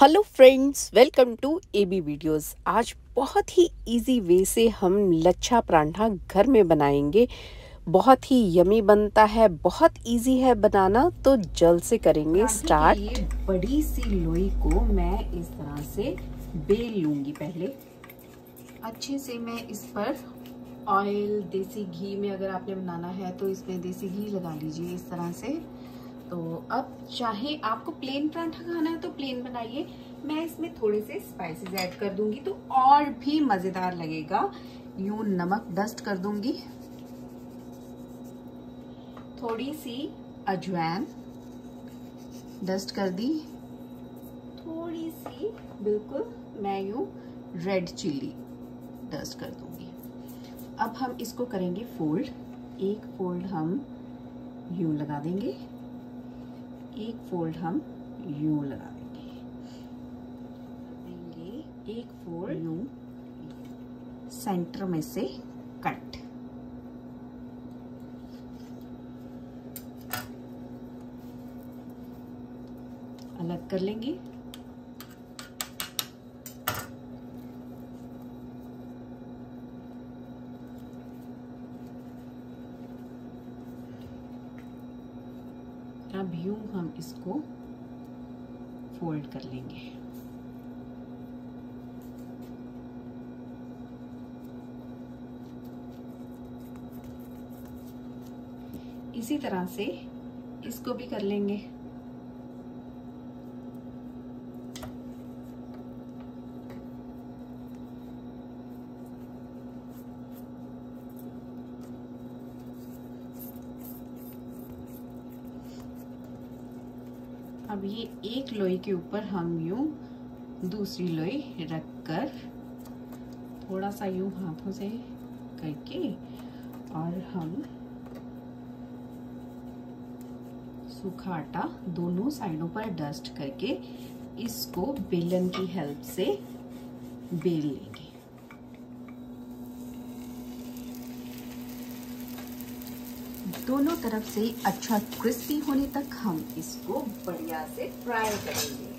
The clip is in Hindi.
Hello friends welcome to A B videos आज बहुत ही इजी वे से हम लच्छा परांठा घर में बनाएँगे। बहुत ही यमी बनता है बहुत इजी है बनाना तो जल्द से करेंगे स्टार्ट बड़ी सी लोई को मैं इस तरह से बेल लूँगी पहले। अच्छे से मैं इस पर ऑयल देसी घी में अगर आपने बनाना है तो इसमें देसी घी लगा लीजिए इस तरह से। तो अब चाहे आपको प्लेन पराठा खाना है तो प्लेन बनाइए। मैं इसमें थोड़े से स्पाइसेस ऐड कर दूँगी तो और भी मज़ेदार लगेगा। यूँ नमक डस्ट कर दूँगी। थोड़ी सी अजवैन डस्ट कर दी। थोड़ी सी, बिल्कुल, मैं यूँ रेड चिल्ली डस्ट कर दूँगी। अब हम इसको करेंगे फोल्ड एक फोल्ड हम यूँ लगा देंगे। एक फोल्ड हम यू लगा देंगे देंगे एक फोल्ड यू सेंटर में से कट अलग कर लेंगे। अब यूँ हम इसको फोल्ड कर लेंगे। इसी तरह से इसको भी कर लेंगे। अब ये एक लोई के ऊपर हम यूँ दूसरी लोई रख कर थोड़ा सा यूँ हाथों से करके और हम सूखा आटा दोनों साइडों पर डस्ट करके इसको बेलन की हेल्प से बेल लेंगे। दोनों तरफ़ से अच्छा क्रिस्पी होने तक हम इसको बढ़िया से फ्राई करेंगे।